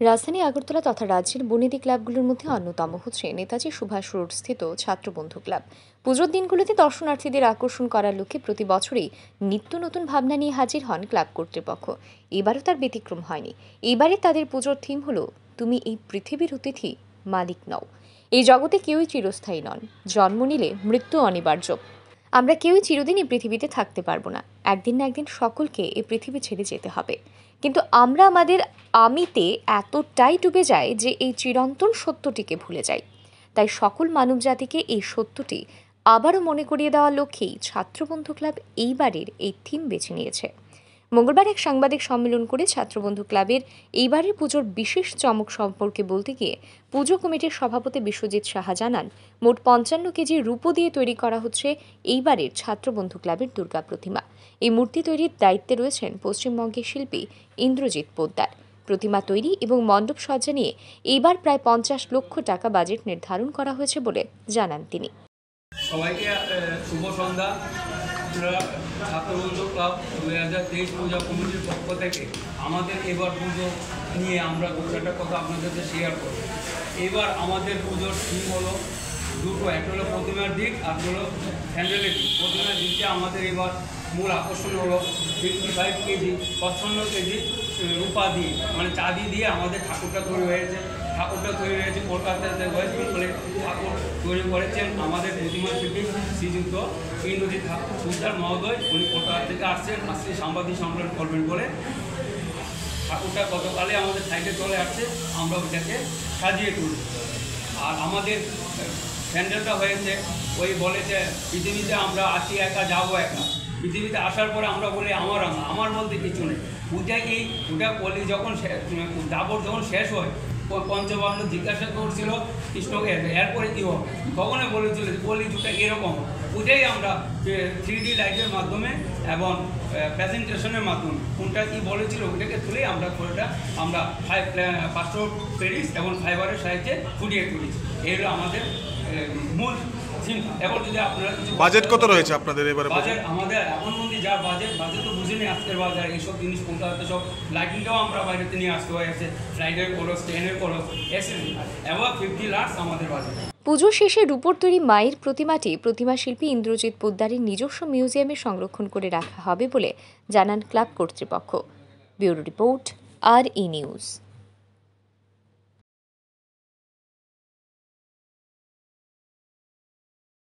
রাজধানী আগরতলা তথা রাজ্যের বনেদি ক্লাবগুলোর মধ্যে অন্যতম হচ্ছে নেতাজি সুভাষ রোড স্থিত ছাত্রবন্ধু ক্লাব। পুজোর দিনগুলোতে দর্শনার্থীদের আকর্ষণ করার লক্ষ্যে প্রতি বছরই নিত্য নতুন ভাবনা নিয়ে হাজির হন ক্লাব কর্তৃপক্ষ। এবারও তার ব্যতিক্রম হয়নি। এবারে তাদের পুজোর থিম হলো, তুমি এই পৃথিবীর অতিথি, মালিক নও। এই জগতে কেউই চিরস্থায়ী নন। জন্ম নিলে মৃত্যু অনিবার্য। আমরা কেউই চিরদিন এই পৃথিবীতে থাকতে পারব না। একদিন না একদিন সকলকে এই পৃথিবী ছেড়ে যেতে হবে। কিন্তু আমরা আমাদের আমিতে এতটাই ডুবে যাই যে এই চিরন্তন সত্যটিকে ভুলে যাই। তাই সকল মানব জাতিকে এই সত্যটি আবারও মনে করিয়ে দেওয়ার লক্ষ্যেই ছাত্রবন্ধু ক্লাব এইবারের এই থিম বেছে নিয়েছে। মঙ্গলবার এক সাংবাদিক সম্মেলন করে ছাত্রবন্ধু ক্লাবের এইবারের পুজোর বিশেষ চমক সম্পর্কে বলতে গিয়ে পুজো কমিটির সভাপতি বিশ্বজিৎ সাহা জানান, মোট পঞ্চান্ন কেজি রূপো দিয়ে তৈরি করা হচ্ছে এইবারের ছাত্রবন্ধু ক্লাবের দুর্গা প্রতিমা। এই মূর্তি তৈরির দায়িত্বে রয়েছেন পশ্চিমবঙ্গের শিল্পী ইন্দ্রজিৎ পোদ্দার। প্রতিমা তৈরি এবং মণ্ডপ সজ্জা নিয়ে এইবার প্রায় পঞ্চাশ লক্ষ টাকা বাজেট নির্ধারণ করা হয়েছে বলে জানান তিনি। সবাইকে শুভ সন্ধ্যা। ছাত্রবন্ধু ক্লাব দুই হাজার তেইশ পূজা কমিটির পক্ষ থেকে আমাদের এবার পুজো নিয়ে আমরা দু চারটা কথা আপনাদের সাথে শেয়ার করব। এবার আমাদের পুজোর থিম হলো দুটো একটা হলো প্রতিমার দিক, আর হলো হ্যান্ডেলের দিক। প্রতিমার দিকটা আমাদের এবার মূল আকর্ষণ হলো ফিফটি ফাইভ কেজি, পঁচপান্ন কেজি রূপা দিয়ে মানে চাঁদি দিয়ে আমাদের ঠাকুরটা তৈরি হয়েছে। ঠাকুরটা তৈরি হয়েছে কলকাতাতে ওয়েস্ট বেঙ্গলে ঠাকুর তৈরি করেছেন আমাদের প্রতিমা শিল্পী শ্রীযুক্ত ইন্দ্রজিৎ ঠাকুর সুলতান মহোদয়। উনি কলকাতা থেকে আসছেন আসছে সাংবাদিক সম্মেলন করবেন বলে। ঠাকুরটা গতকালে আমাদের সাইডে চলে আসছে, আমরা ওইটাকে সাজিয়ে তুলব। আর আমাদের প্যান্ডেলটা হয়েছে, ওই বলেছে, পৃথিবীতে আমরা আসি একা, যাব একা। পৃথিবীতে আসার পরে আমরা বলি, আমার আমার আমার বলতে কিছু নেই। ওটা এই ওটা কলি যখন দাবর যখন শেষ হয় প- পঞ্চবান্ন জিজ্ঞাসা করছিল কৃষ্ণকে, এরপরে কী হবে তখনই বলেছিল বলি যুগটা এরকম ওটাই আমরা থ্রি ডি লাইটের মাধ্যমে এবং প্রেজেন্টেশনের মাধ্যমে। কোনটা কী বলেছিল ওটাকে তুলেই আমরা ওটা আমরা ফাইভ পাঁচশো পেরিস এবং ফাইবারের সাহায্যে ফুটিয়ে তুলেছি। এই হলো আমাদের মূল থিম যদি আপনারা বাজেট কত রয়েছে আপনাদের এবারে বাজেট আমাদের এখন মধ্যে যা বাজেট বাজেট তো বুঝিনি আজকের বাজার এইসব জিনিস কলকাতাতে সব লাইটিংটাও আমরা বাইরেতে নিয়ে আসতে হয়েছে ফ্লাইটের খরচ ট্রেনের খরচ এসে এবার ফিফটি লাখস আমাদের বাজেট। পুজো শেষে রূপোর তৈরি মায়ের প্রতিমাটি প্রতিমা শিল্পী ইন্দ্রজিৎ পোদ্দারের নিজস্ব মিউজিয়ামে সংরক্ষণ করে রাখা হবে বলে জানান ক্লাব কর্তৃপক্ষ। ব্যুরো রিপোর্ট আর ই নিউজ